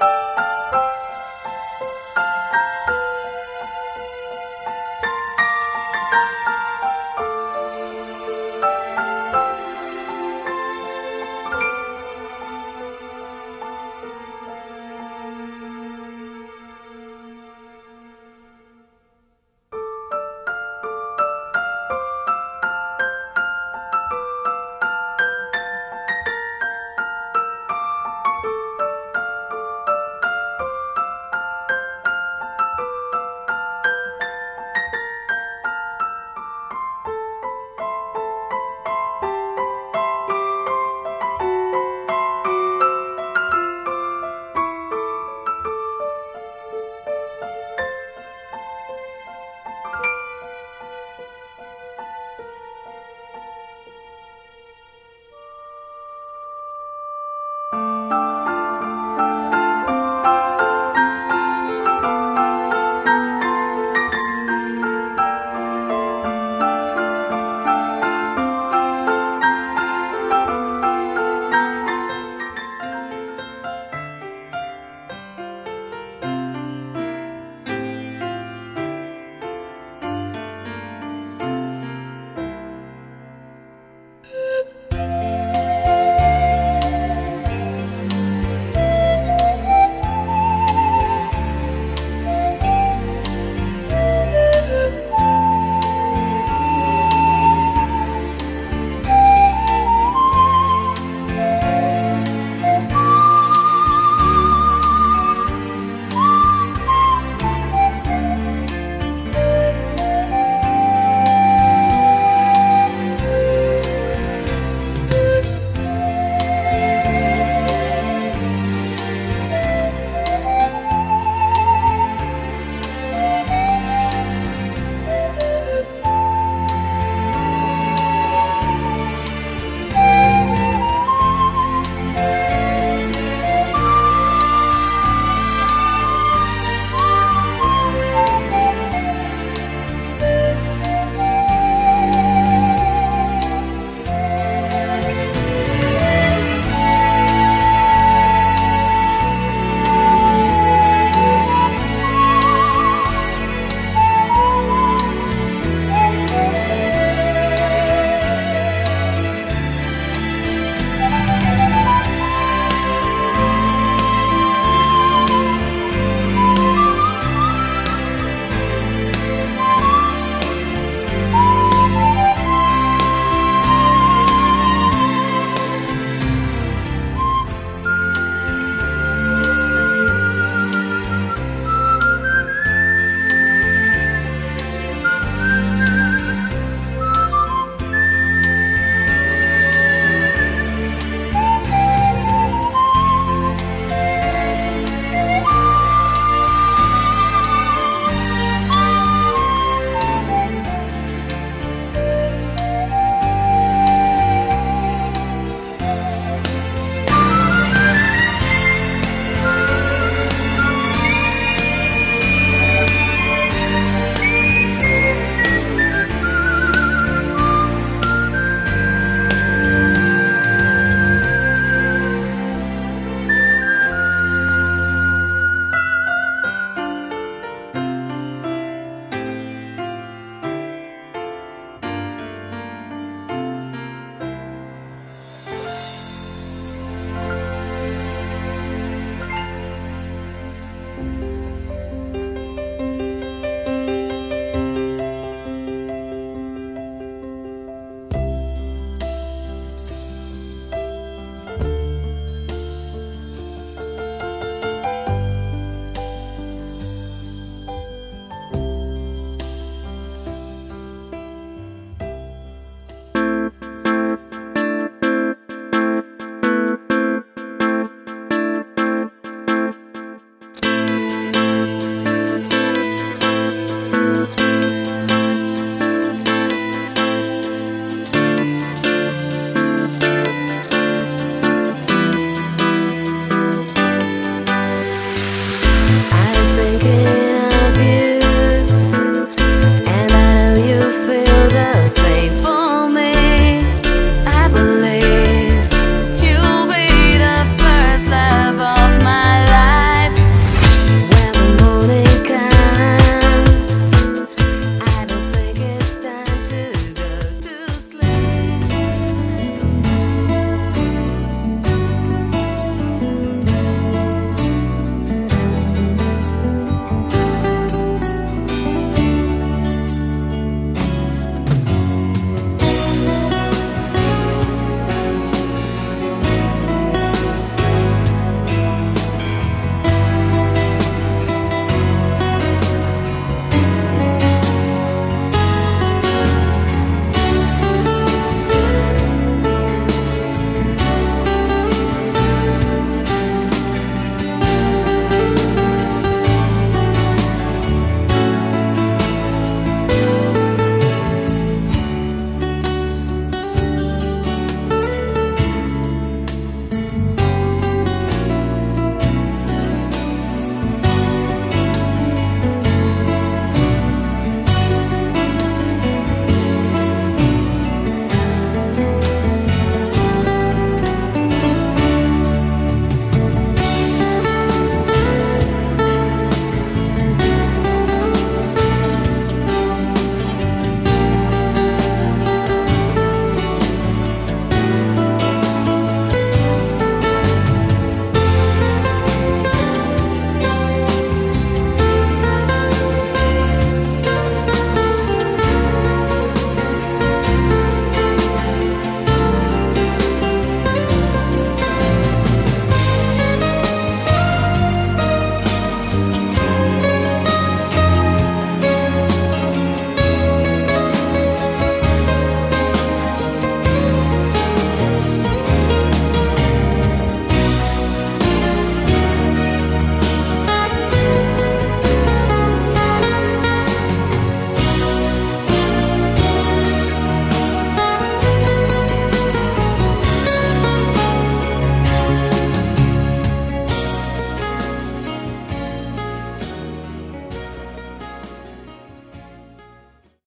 Bye.